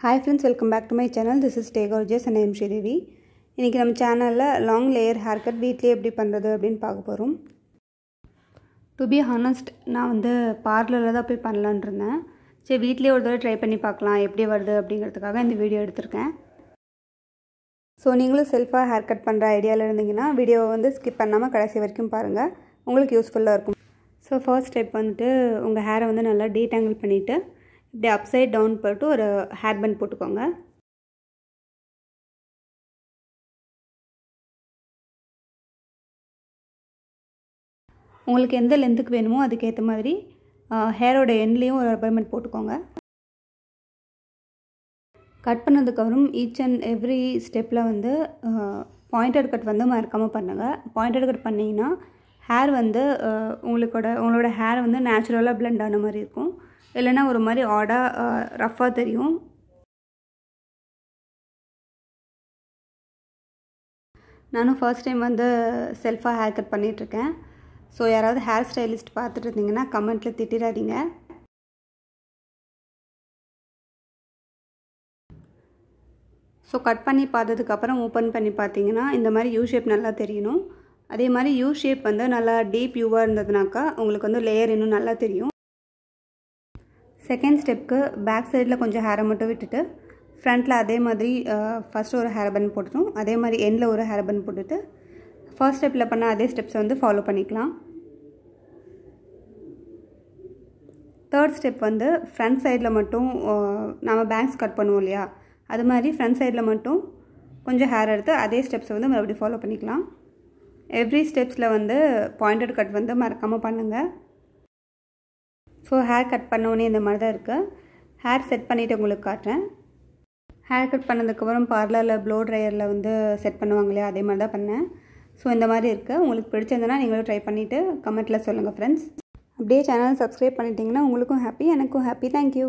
Hi friends welcome back to my channel this is the gorgeous and I'm Sridevi இன்றைக்கி நம்ம சேனலில் long layer hair cut வீட்லேயே எப்படி பண்ணுறது அப்படின்னு பார்க்க போகிறோம் டு பி ஹானஸ்ட் நான் வந்து பார்லரில் தான் போய் பண்ணலான் இருந்தேன். சரி வீட்லேயே ஒரு தடவை ட்ரை பண்ணி பார்க்கலாம் எப்படி வருது அப்படிங்கிறதுக்காக இந்த வீடியோ எடுத்திருக்கேன். ஸோ நீங்களும் செல்ஃபாக ஹேர் கட் பண்ணுற ஐடியாவில் இருந்தீங்கன்னா வீடியோவை வந்து ஸ்கிப் பண்ணாமல் கடைசி வரைக்கும் பாருங்கள் உங்களுக்கு யூஸ்ஃபுல்லாக இருக்கும். ஸோ ஃபர்ஸ்ட் ஸ்டெப் வந்துட்டு உங்கள் ஹேரை வந்து நல்லா டீடேங்கிள் பண்ணிவிட்டு இப்படி அப்சைட் டவுன் போட்டு ஒரு ஹேர் பண்ட் போட்டுக்கோங்க. உங்களுக்கு எந்த லென்த்துக்கு வேணுமோ அதுக்கேற்ற மாதிரி ஹேரோட எண்ட்லேயும் ஒரு ரப்பர் போட்டுக்கோங்க. கட் பண்ணதுக்கப்புறம் ஈச் அண்ட் எவ்ரி ஸ்டெப்பில் வந்து பாயிண்டட் கட் வந்து மறக்காமல் பண்ணுங்கள் பாயிண்டட் கட் பண்ணிங்கன்னா ஹேர் வந்து உங்களுக்கோட உங்களோட ஹேர் வந்து நேச்சுரலாக பிளெண்ட் ஆன மாதிரி இருக்கும். இல்லைன்னா ஒரு மாதிரி ஆடாக ரஃப்பாக தெரியும். நானும் ஃபர்ஸ்ட் டைம் வந்து செல்ஃபாக ஹேர் கட் பண்ணிகிட்ருக்கேன் ஸோ யாராவது ஹேர் ஸ்டைலிஸ்ட் பார்த்துட்டு இருந்தீங்கன்னா கமெண்ட்டில் திட்டிடாதீங்க. ஸோ கட் பண்ணி பார்த்ததுக்கப்புறம் ஓப்பன் பண்ணி பார்த்தீங்கன்னா இந்த மாதிரி யூ ஷேப் நல்லா தெரியணும். அதே மாதிரி யூ ஷேப் வந்து நல்லா டீப் யூவாக இருந்ததுனாக்கா உங்களுக்கு வந்து லேயர் இன்னும் நல்லா தெரியும். செகண்ட் ஸ்டெப்க்கு பேக் சைடில் கொஞ்சம் ஹேரை மட்டும் விட்டுட்டு ஃப்ரண்ட்டில் அதே மாதிரி ஃபஸ்ட்டு ஒரு ஹேர் பன் போட்டுட்டோம். அதே மாதிரி எண்டில் ஒரு ஹேர் பன் போட்டுட்டு ஃபர்ஸ்ட் ஸ்டெப்பில் பண்ண அதே ஸ்டெப்ஸை வந்து ஃபாலோ பண்ணிக்கலாம். தேர்ட் ஸ்டெப் வந்து ஃப்ரண்ட் சைடில் மட்டும் நம்ம பேங்க்ஸ் கட் பண்ணுவோம் இல்லையா? அது மாதிரி ஃப்ரண்ட் சைடில் மட்டும் கொஞ்சம் ஹேர் எடுத்து அதே ஸ்டெப்ஸை வந்து மறுபடியும் ஃபாலோ பண்ணிக்கலாம். எவ்ரி ஸ்டெப்ஸில் வந்து பாயிண்டட் கட் வந்து மறக்காமல் பண்ணுங்கள் ஸோ ஹேர் கட் பண்ணோடனே இந்த மாதிரி தான் இருக்குது ஹேர் செட் பண்ணிவிட்டு உங்களுக்கு காட்டுறேன். ஹேர் கட் பண்ணதுக்கப்புறம் பார்லரில் ப்ளோ ட்ரையரில் வந்து செட் பண்ணுவாங்க இல்லையா அதே மாதிரி தான் பண்ணேன். ஸோ இந்த மாதிரி இருக்குது உங்களுக்கு பிடிச்சிருந்தனா நீங்களும் ட்ரை பண்ணிவிட்டு கமெண்ட்டில் சொல்லுங்கள் ஃப்ரெண்ட்ஸ் அப்படியே சேனல் சப்ஸ்கிரைப் பண்ணிட்டீங்கன்னா உங்களுக்கும் ஹாப்பி எனக்கும் ஹாப்பி தேங்க்யூ